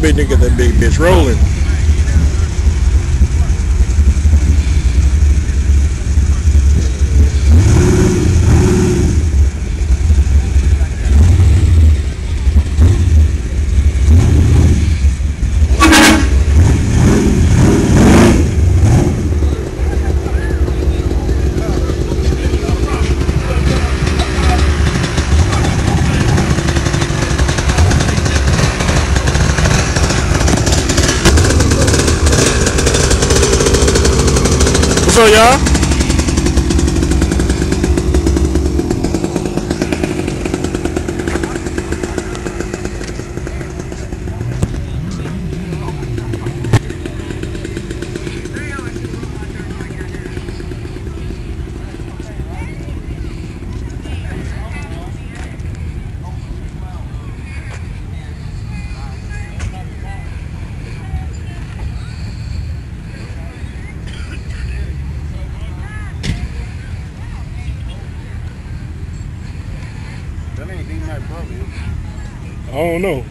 That nigga, that big bitch rolling. What's up, That ain't. I don't know.